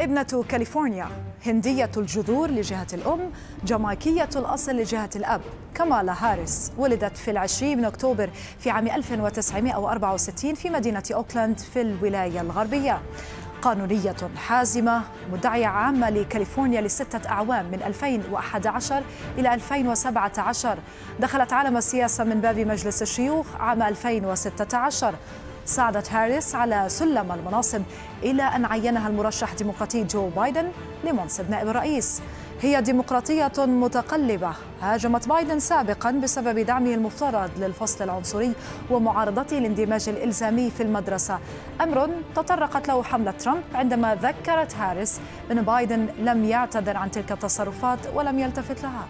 ابنة كاليفورنيا هندية الجذور لجهة الأم جامايكية الأصل لجهة الأب كمالا هاريس ولدت في العشرين من أكتوبر في عام 1964 في مدينة أوكلاند في الولاية الغربية. قانونية حازمة مدعية عامة لكاليفورنيا لستة أعوام من 2011 إلى 2017 دخلت عالم السياسة من باب مجلس الشيوخ عام 2016 صعدت هاريس على سلم المناصب إلى أن عينها المرشح الديمقراطي جو بايدن لمنصب نائب الرئيس. هي ديمقراطية متقلبة. هاجمت بايدن سابقا بسبب دعمه المفترض للفصل العنصري ومعارضته الاندماج الإلزامي في المدرسة. أمر تطرقت له حملة ترامب عندما ذكرت هاريس أن بايدن لم يعتذر عن تلك التصرفات ولم يلتفت لها.